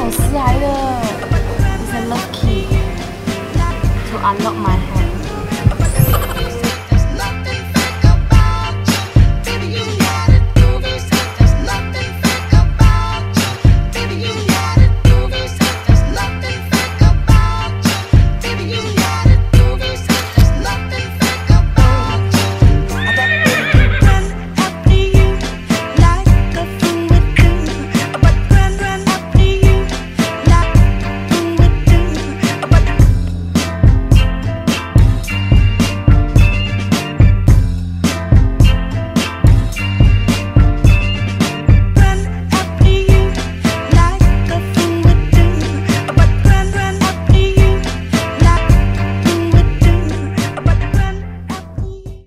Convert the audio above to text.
好吃来的。It's a love key to unlock my heart.